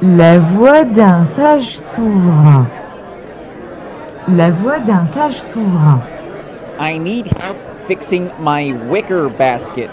La voix d'un sage souverain. La voix d'un sage souverain. I need help fixing my wicker basket.